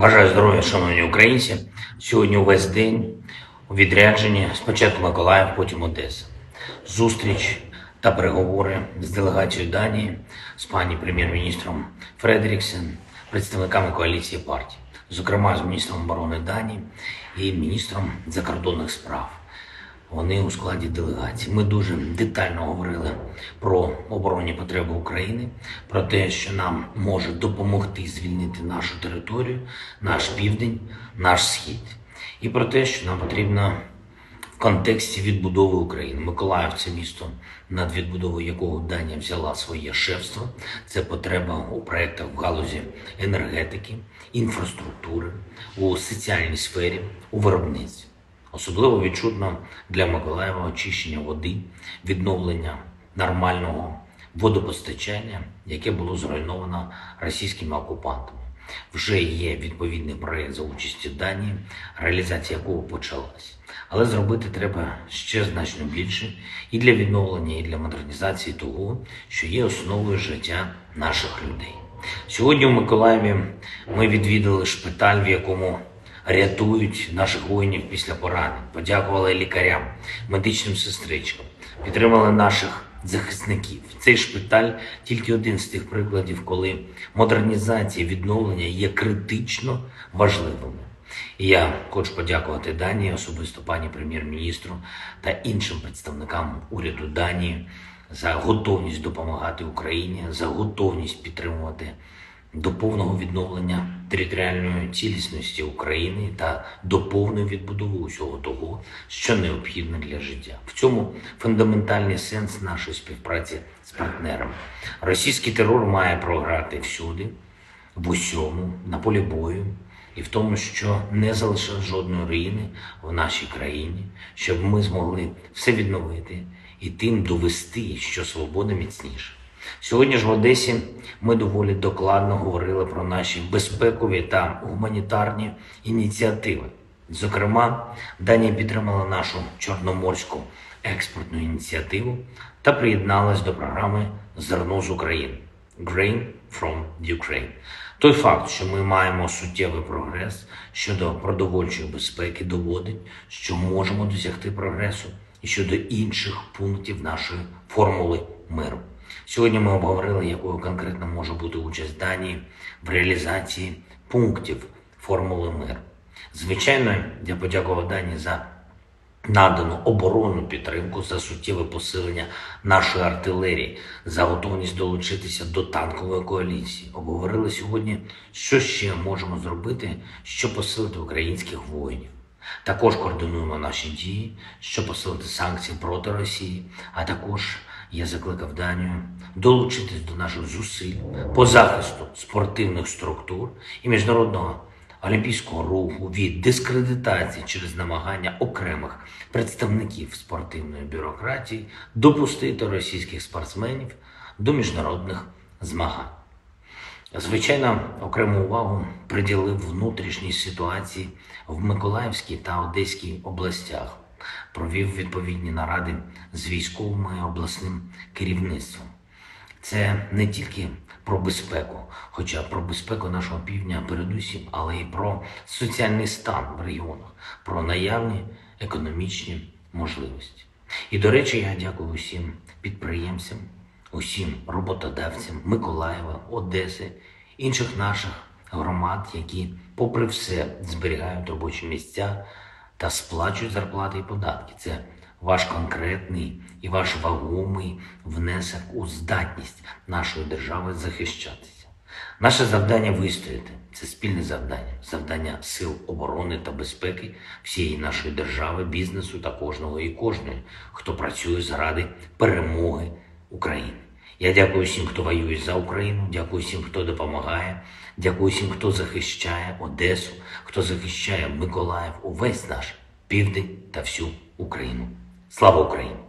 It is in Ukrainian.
Бажаю здоров'я, шановні українці. Сьогодні увесь день у відрядженні спочатку Миколаїв, потім Одеса. Зустріч та переговори з делегацією Данії, з пані прем'єр-міністром Фредеріксен, представниками коаліції партій, зокрема з міністром оборони Данії і міністром закордонних справ. Вони у складі делегації. Ми дуже детально говорили про оборонні потреби України, про те, що нам може допомогти звільнити нашу територію, наш південь, наш схід, і про те, що нам потрібно в контексті відбудови України. Миколаїв це місто, над відбудовою якого Данія взяла своє шефство. Це потреба у проєктах в галузі енергетики, інфраструктури, у соціальній сфері, у виробництві. Особливо відчутно для Миколаєва очищення води, відновлення нормального водопостачання, яке було зруйновано російськими окупантами. Вже є відповідний проєкт за участі Данії, реалізація якого почалась. Але зробити треба ще значно більше і для відновлення, і для модернізації того, що є основою життя наших людей. Сьогодні в Миколаєві ми відвідали шпиталь, в якому рятують наших воїнів після поранень, подякували лікарям, медичним сестричкам, підтримали наших захисників. Цей шпиталь тільки один з тих прикладів, коли модернізація відновлення є критично важливими. І я хочу подякувати Данії, особисто пані прем'єр-міністру та іншим представникам уряду Данії за готовність допомагати Україні, за готовність підтримувати до повного відновлення територіальної цілісності України та до повної відбудови усього того, що необхідно для життя. В цьому фундаментальний сенс нашої співпраці з партнерами. Російський терор має програти всюди, в усьому, на полі бою. І в тому, що не залишив жодної руїни в нашій країні, щоб ми змогли все відновити і тим довести, що свобода міцніша. Сьогодні ж в Одесі ми доволі докладно говорили про наші безпекові та гуманітарні ініціативи. Зокрема, Данія підтримала нашу чорноморську експортну ініціативу та приєдналась до програми Зерно з України Grain from Ukraine. Той факт, що ми маємо суттєвий прогрес щодо продовольчої безпеки, доводить, що можемо досягти прогресу і щодо інших пунктів нашої формули миру. Сьогодні ми обговорили, якою конкретно може бути участь Данії в реалізації пунктів формули миру. Звичайно, я подякував Данії за надану оборонну підтримку, за суттєве посилення нашої артилерії, за готовність долучитися до танкової коаліції. Обговорили сьогодні, що ще можемо зробити, щоб посилити українських воїнів. Також координуємо наші дії, щоб посилити санкції проти Росії, а також я закликав Данію долучитись до наших зусиль по захисту спортивних структур і міжнародного олімпійського руху від дискредитації через намагання окремих представників спортивної бюрократії допустити російських спортсменів до міжнародних змагань. Звичайно, окрему увагу приділив внутрішній ситуації в Миколаївській та Одеській областях, провів відповідні наради з військовим і обласним керівництвом. Це не тільки про безпеку, хоча про безпеку нашого півдня передусім, але й про соціальний стан в регіонах, про наявні економічні можливості. І, до речі, я дякую усім підприємцям, усім роботодавцям Миколаєва, Одеси, інших наших громад, які, попри все, зберігають робочі місця та сплачують зарплати і податки. Це ваш конкретний і ваш вагомий внесок у здатність нашої держави захищатися. Наше завдання вистояти це спільне завдання, завдання сил оборони та безпеки всієї нашої держави, бізнесу та кожного і кожної, хто працює заради перемоги України. Я дякую всім, хто воює за Україну, дякую всім, хто допомагає, дякую всім, хто захищає Одесу, хто захищає Миколаїв, увесь наш південь та всю Україну. Слава Україні!